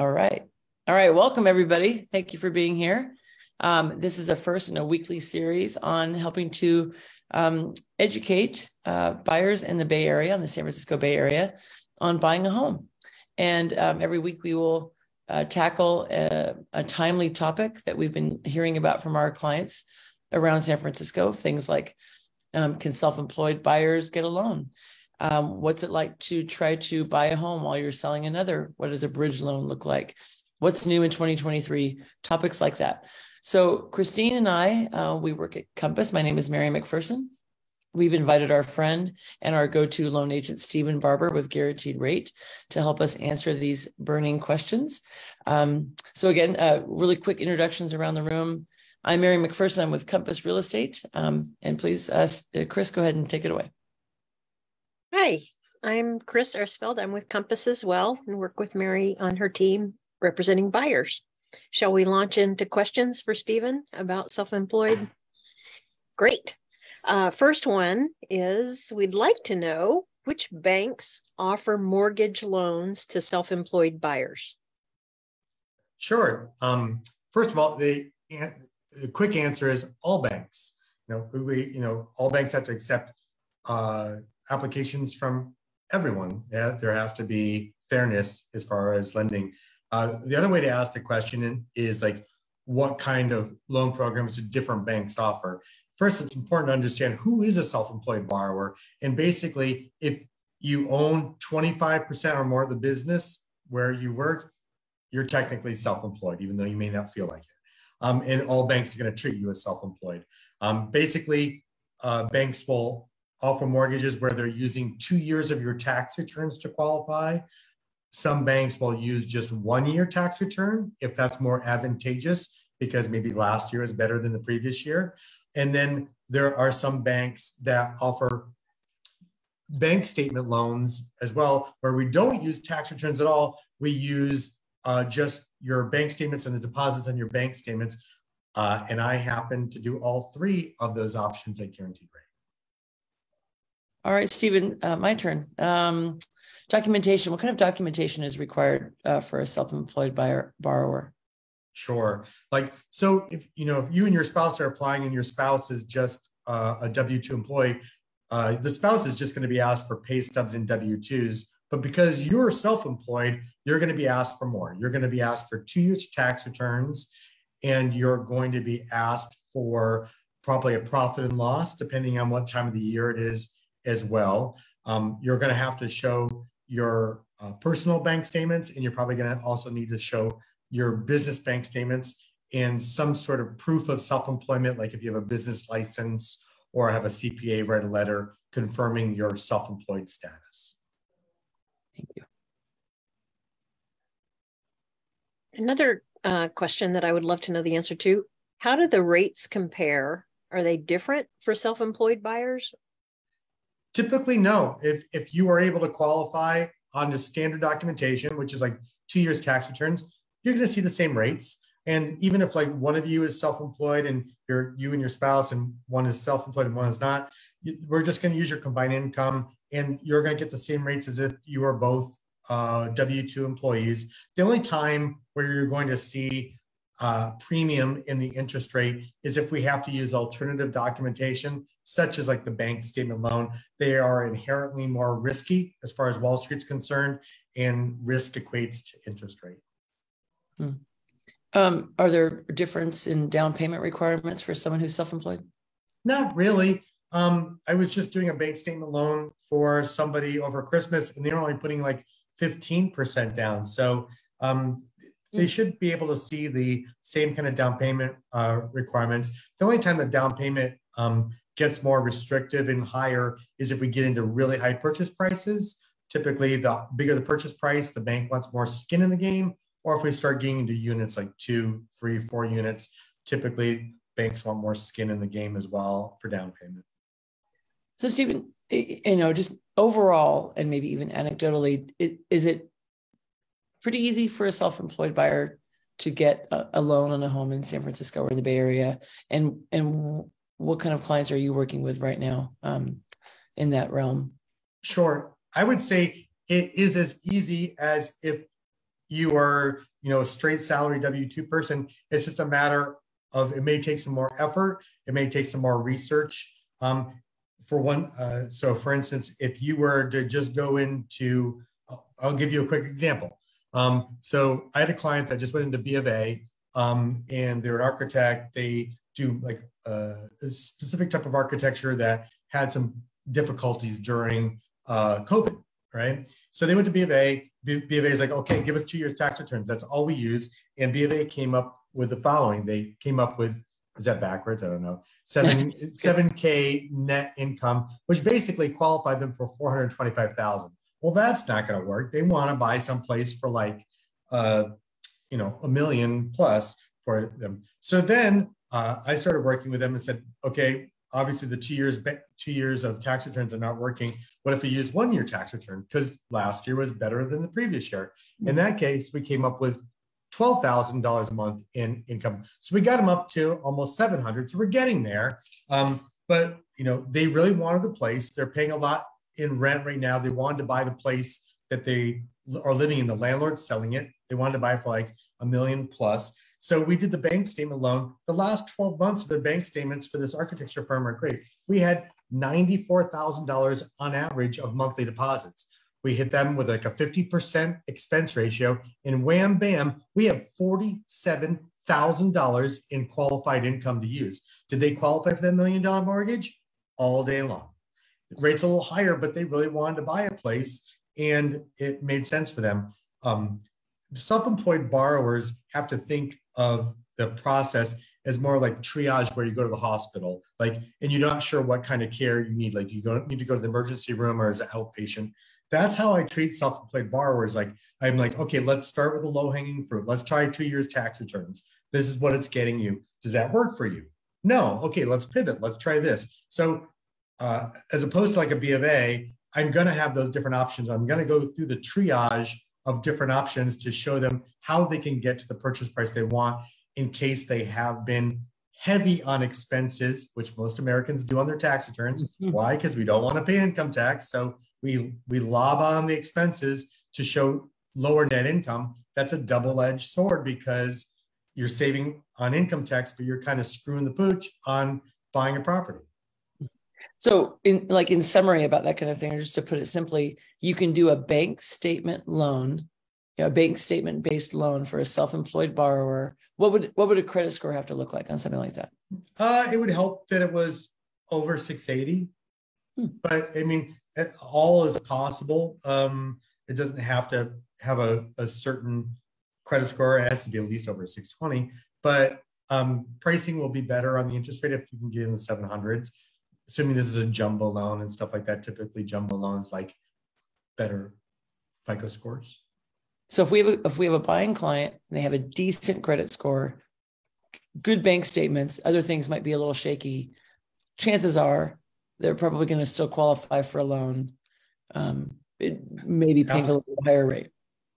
All right. All right. Welcome, everybody. Thank you for being here. Um, this is a first in a weekly series on helping to um, educate uh, buyers in the Bay Area, in the San Francisco Bay Area, on buying a home. And um, every week we will uh, tackle a, a, timely topic that we've been hearing about from our clients around San Francisco. Things like um, can self employed buyers get a loan? Um, what's it like to try to buy a home while you're selling another? What does a bridge loan look like? What's new in 2023? Topics like that. So, Christine and I, uh, we work at Compass. My name is Mary Macpherson. We've invited our friend and our go to loan agent, Stephen Barber, with Guaranteed Rate to help us answer these burning questions. Um, so, again, uh, really quick introductions around the room. I'm Mary Macpherson. I'm with Compass Real Estate. Um, and please, uh, Chris, go ahead and take it away. Hi, I'm Chris Irsfeld. I'm with Compass as well and work with Mary on her team representing buyers. Shall we launch into questions for Stephen about self employed? Great. Uh, first one is we'd like to know which banks offer mortgage loans to self employed buyers? Sure. Um, first of all, the, the, quick answer is all banks. You know, we, you know, all banks have to accept uh, applications from everyone. Yeah, there has to be fairness as far as lending. Uh, the other way to ask the question is like, what kind of loan programs do different banks offer? First, it's important to understand who is a self-employed borrower. And basically, if you own 25% or more of the business where you work, you're technically self-employed, even though you may not feel like it. Um, and all banks are going to treat you as self-employed. Um, basically, uh, banks will offer mortgages where they're using two years of your tax returns to qualify. Some banks will use just one year tax return if that's more advantageous because maybe last year is better than the previous year. And then there are some banks that offer bank statement loans as well, where we don't use tax returns at all. We use uh, just your bank statements and the deposits on your bank statements. Uh, and I happen to do all three of those options at guaranteed rate. All right, Stephen, uh, my turn. Um, documentation. What kind of documentation is required uh, for a self-employed buyer borrower? Sure. Like so, if you know, if you and your spouse are applying, and your spouse is just uh, a W two employee, uh, the spouse is just going to be asked for pay stubs and W twos. But because you're self-employed, you're going to be asked for more. You're going to be asked for two years tax returns, and you're going to be asked for probably a profit and loss, depending on what time of the year it is as well. Um, you're going to have to show your uh, personal bank statements, and you're probably going to also need to show your business bank statements and some sort of proof of self employment, like if you have a business license or have a CPA write a letter confirming your self employed status. Thank you. Another uh, question that I would love to know the answer to how do the rates compare? Are they different for self employed buyers Typically, no. If if you are able to qualify on the standard documentation, which is like two years tax returns, you're going to see the same rates. And even if like one of you is self-employed and you're you and your spouse, and one is self-employed and one is not, we're just going to use your combined income, and you're going to get the same rates as if you are both uh, W-2 employees. The only time where you're going to see uh, premium in the interest rate is if we have to use alternative documentation, such as like the bank statement loan. They are inherently more risky as far as Wall Street's concerned, and risk equates to interest rate. Hmm. Um, are there a difference in down payment requirements for someone who's self-employed? Not really. Um, I was just doing a bank statement loan for somebody over Christmas, and they're only putting like 15% down. So um, they mm. should be able to see the same kind of down payment uh, requirements. The only time the down payment um, gets more restrictive and higher is if we get into really high purchase prices. Typically, the bigger the purchase price, the bank wants more skin in the game. Or if we start getting into units like two, three, four units, typically banks want more skin in the game as well for down payment. So, Stephen, you know, just overall, and maybe even anecdotally, is it pretty easy for a self-employed buyer to get a, loan on a home in San Francisco or in the Bay Area? And and what kind of clients are you working with right now um, in that realm? Sure, I would say it is as easy as if you are, you know, a straight salary W two person, it's just a matter of it may take some more effort, it may take some more research. Um, for one, uh, so for instance, if you were to just go into, I'll give you a quick example. Um, so I had a client that just went into B of A, um, and they're an architect. They do like uh, a specific type of architecture that had some difficulties during uh, COVID, right? So they went to B of A. B, B of A is like, okay, give us two years tax returns. That's all we use. And B of A came up with the following. They came up with is that backwards? I don't know. Seven seven k net income, which basically qualified them for four hundred twenty five thousand. Well, that's not going to work. They want to buy someplace for like, uh, you know, a million plus for them. So then uh, I started working with them and said, okay, obviously the two years two years of tax returns are not working. What if we use one year tax return? Because last year was better than the previous year. In that case, we came up with twelve thousand dollars a month in income. So we got them up to almost seven hundred. So we're getting there. Um, but you know, they really wanted the place. They're paying a lot in rent right now. They wanted to buy the place that they are living in. The landlord's selling it. They wanted to buy for like a million plus. So we did the bank statement loan. The last 12 months of the bank statements for this architecture firm are great. We had $94,000 on average of monthly deposits. We hit them with like a 50% expense ratio, and wham bam, we have $47,000 in qualified income to use. Did they qualify for that million dollar mortgage? All day long. Rate's a little higher, but they really wanted to buy a place and it made sense for them. Um, self-employed borrowers have to think of the process as more like triage where you go to the hospital like and you're not sure what kind of care you need. Like you go need to go to the emergency room or as an outpatient. That's how i treat self-employed borrowers. Like i'm like okay let's start with the low hanging fruit. Let's try two years tax returns. This is what it's getting you. Does that work for you? No. Okay let's pivot. Let's try this. So uh, as opposed to like a b of a i'm going to have those different options i'm going to go through the triage of different options to show them how they can get to the purchase price they want in case they have been heavy on expenses, which most Americans do on their tax returns. Mm-hmm. Why? Because we don't want to pay income tax. So we we lob on the expenses to show lower net income. That's a double-edged sword because you're saving on income tax, but you're kind of screwing the pooch on buying a property. So, in like in summary about that kind of thing, or just to put it simply, you can do a bank statement loan, you know, a bank statement based loan for a self-employed borrower. What would what would a credit score have to look like on something like that? Uh, it would help that it was over 680. Hmm. But I mean, all is possible. Um, it doesn't have to have a, a certain credit score. It has to be at least over 620. But um, pricing will be better on the interest rate if you can get in the 700s assuming this is a jumbo loan and stuff like that, typically jumbo loans like better FICO scores. So if we have a, if we have a buying client and they have a decent credit score, good bank statements, other things might be a little shaky. Chances are they're probably going to still qualify for a loan. Um, it maybe paying a little higher rate.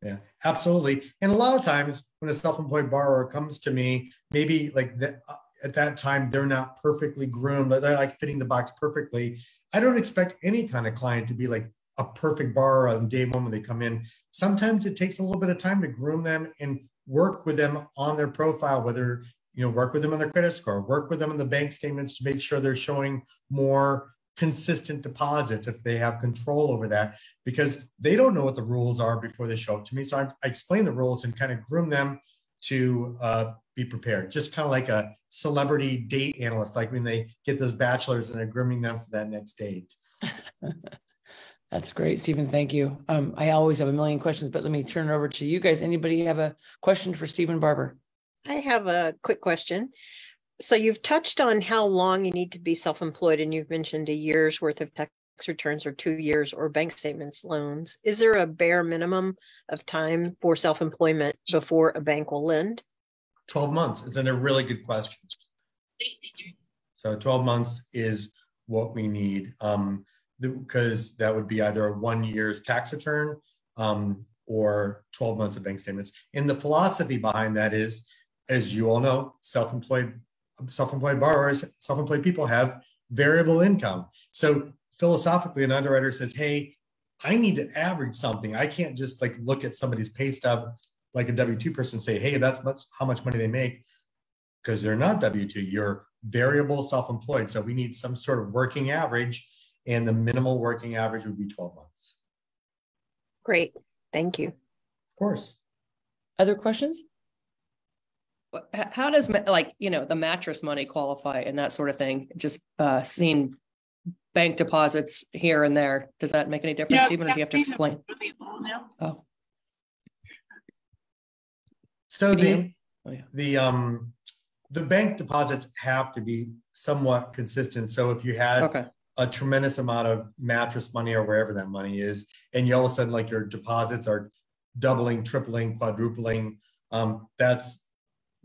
Yeah, absolutely. And a lot of times when a self-employed borrower comes to me, maybe like the, at that time they're not perfectly groomed, they're like fitting the box perfectly. I don't expect any kind of client to be like a perfect borrower on day one when they come in. Sometimes it takes a little bit of time to groom them and work with them on their profile, whether you know work with them on their credit score, work with them on the bank statements to make sure they're showing more consistent deposits if they have control over that because they don't know what the rules are before they show up to me. So I, I explain the rules and kind of groom them to uh, be prepared. Just kind of like a celebrity date analyst, like when they get those bachelors and they're grooming them for that next date. That's great, Stephen. Thank you. Um, I always have a million questions, but let me turn it over to you guys. Anybody have a question for Stephen Barber? I have a quick question. So you've touched on how long you need to be self-employed, and you've mentioned a year's worth of tax returns or two years or bank statements loans. Is there a bare minimum of time for self-employment before a bank will lend? 12 months. It's a really good question. So 12 months is what we need um, because that would be either a one year's tax return um, or 12 months of bank statements. And the philosophy behind that is, as you all know, self-employed self-employed borrowers, self-employed people have variable income. So philosophically, an underwriter says, "Hey, I need to average something. I can't just like look at somebody's pay stub like a W two person say, hey, that's much how much money they make, because they're not W two. You're variable self-employed, so we need some sort of working average, and the minimal working average would be 12 months. Great, thank you. Of course. Other questions? How does like you know the mattress money qualify and that sort of thing? Just uh, seeing bank deposits here and there. Does that make any difference, yeah, Stephen? Or do you have to explain? Oh. So the oh, yeah. the um the bank deposits have to be somewhat consistent. So if you had okay. a tremendous amount of mattress money or wherever that money is, and you all of a sudden like your deposits are doubling, tripling, quadrupling, um, that's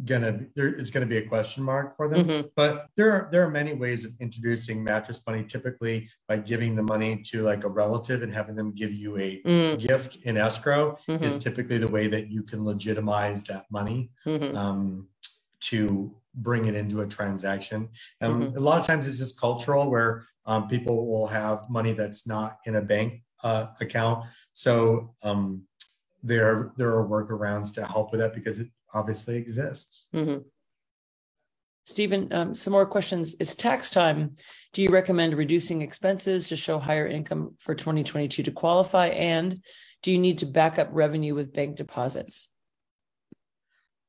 gonna there is gonna be a question mark for them. Mm-hmm. But there are there are many ways of introducing mattress money. Typically by giving the money to like a relative and having them give you a mm. gift in escrow mm-hmm. is typically the way that you can legitimize that money mm-hmm. um, to bring it into a transaction. And mm-hmm. a lot of times it's just cultural where um, people will have money that's not in a bank uh, account. So um, there there are workarounds to help with that because it obviously exists. Mm-hmm. Stephen, um, some more questions. It's tax time. Do you recommend reducing expenses to show higher income for 2022 to qualify? And do you need to back up revenue with bank deposits?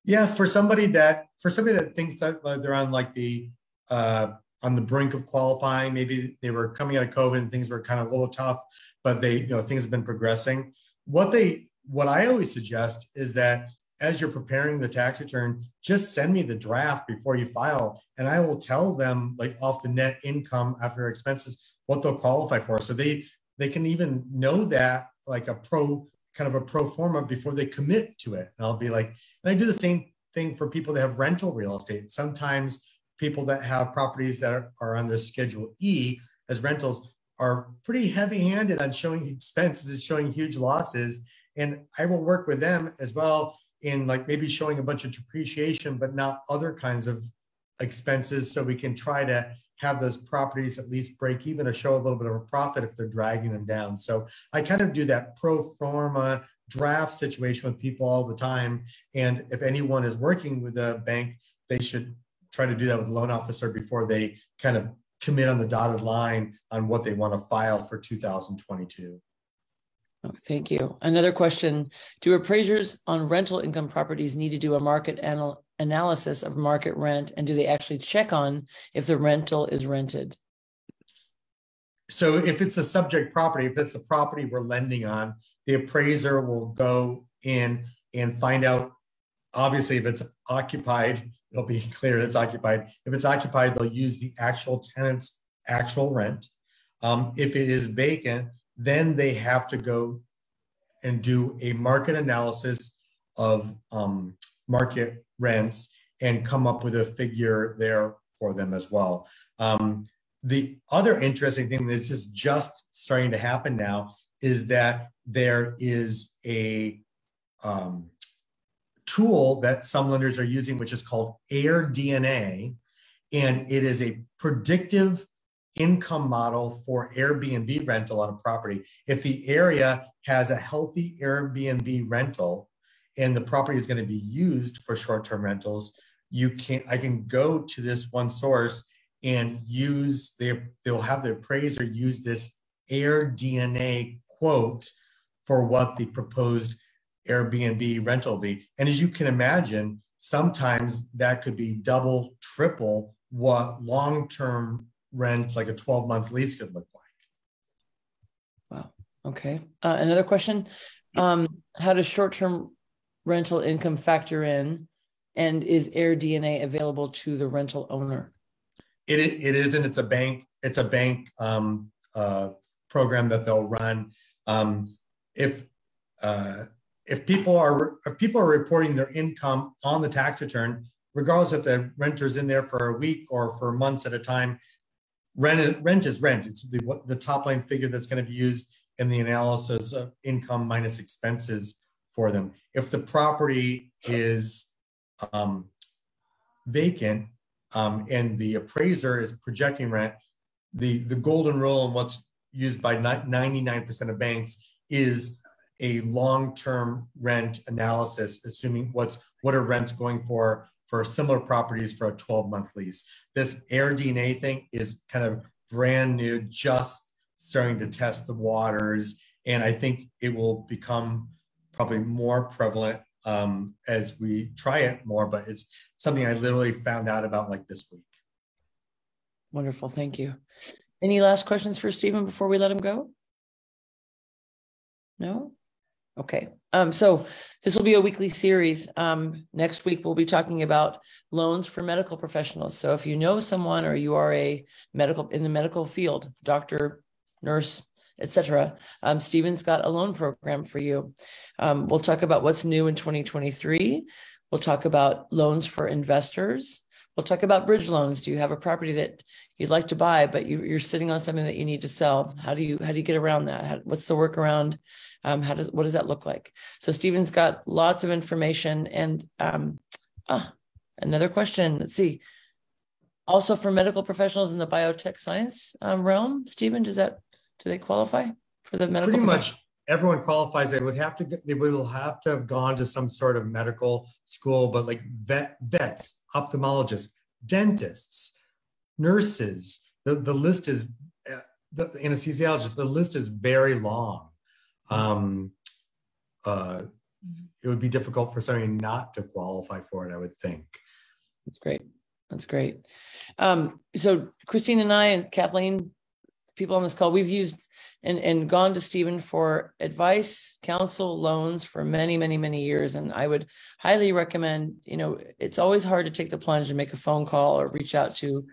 Yeah, for somebody that for somebody that thinks that they're on like the uh, on the brink of qualifying, maybe they were coming out of COVID and things were kind of a little tough, but they you know things have been progressing. What they what I always suggest is that as you're preparing the tax return, just send me the draft before you file, and I will tell them like off the net income after expenses what they'll qualify for. So they they can even know that like a pro kind of a pro forma before they commit to it. And I'll be like, and I do the same thing for people that have rental real estate. Sometimes people that have properties that are, are on their schedule E as rentals are pretty heavy handed on showing expenses and showing huge losses. And I will work with them as well in like maybe showing a bunch of depreciation, but not other kinds of expenses. So we can try to have those properties at least break even or show a little bit of a profit if they're dragging them down. So I kind of do that pro forma draft situation with people all the time. And if anyone is working with a bank, they should try to do that with a loan officer before they kind of commit on the dotted line on what they want to file for 2022. Oh, thank you. Another question Do appraisers on rental income properties need to do a market anal- analysis of market rent? And do they actually check on if the rental is rented? So, if it's a subject property, if it's a property we're lending on, the appraiser will go in and find out. Obviously, if it's occupied, it'll be clear it's occupied. If it's occupied, they'll use the actual tenant's actual rent. Um, if it is vacant, then they have to go and do a market analysis of um, market rents and come up with a figure there for them as well. Um, the other interesting thing that's is just starting to happen now is that there is a um, tool that some lenders are using, which is called AirDNA, and it is a predictive income model for Airbnb rental on a property. If the area has a healthy Airbnb rental and the property is going to be used for short-term rentals, you can I can go to this one source and use they they'll have the appraiser use this AirDNA quote for what the proposed Airbnb rental will be. And as you can imagine, sometimes that could be double, triple what long-term rent, like a 12 month lease, could look like. Wow. Okay. Uh, another question um, How does short term rental income factor in? And is AirDNA available to the rental owner? It, it is, and it's a bank. It's a bank um, uh, program that they'll run. Um, if uh, if people are if people are reporting their income on the tax return, regardless if the renter's in there for a week or for months at a time, Rent, rent is rent. It's the, the top line figure that's going to be used in the analysis of income minus expenses for them. If the property is um, vacant um, and the appraiser is projecting rent, the, the golden rule and what's used by 99% of banks is a long-term rent analysis, assuming what's what are rents going for for similar properties for a 12-month lease. This AirDNA thing is kind of brand new, just starting to test the waters, and I think it will become probably more prevalent um, as we try it more. But it's something I literally found out about like this week. Wonderful, thank you. Any last questions for Stephen before we let him go? No? Okay. Um, so this will be a weekly series. Um, next week, we'll be talking about loans for medical professionals. So if you know someone or you are a medical in the medical field, doctor, nurse, etc., um, Stephen's got a loan program for you. Um, we'll talk about what's new in 2023. We'll talk about loans for investors. We'll talk about bridge loans. Do you have a property that you'd like to buy, but you, are sitting on something that you need to sell? How do you how do you get around that? How, what's the workaround? Um, how does what does that look like? So Stephen's got lots of information. And um, ah, another question. Let's see. Also for medical professionals in the biotech science um, realm, Stephen, does that do they qualify for the medical? Pretty much everyone qualifies. They would have to they will have to have gone to some sort of medical school, but like vet vets, ophthalmologists, dentists, nurses. The the list is uh, the anesthesiologists. The list is very long um, uh, it would be difficult for somebody not to qualify for it, I would think. That's great. That's great. Um, so Christine and I and Kathleen, people on this call, we've used and, and gone to Stephen for advice, counsel, loans for many, many, many years. And I would highly recommend, you know, it's always hard to take the plunge and make a phone call or reach out to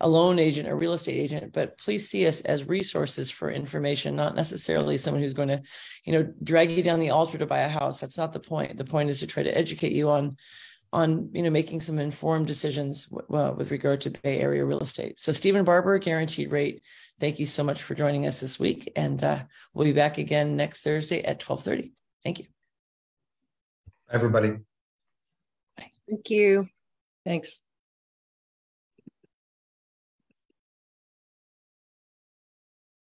a loan agent, a real estate agent, but please see us as resources for information, not necessarily someone who's going to, you know, drag you down the altar to buy a house. That's not the point. The point is to try to educate you on, on you know, making some informed decisions w- with regard to Bay Area real estate. So Stephen Barber, guaranteed rate. Thank you so much for joining us this week, and uh, we'll be back again next Thursday at twelve thirty. Thank you, everybody. Bye. Thank you. Thanks.